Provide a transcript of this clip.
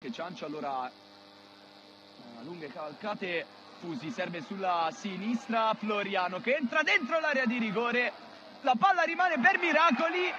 Che Ciancio allora una lunghe cavalcate, Fusi serve sulla sinistra, Floriano che entra dentro l'area di rigore, la palla rimane per Miracoli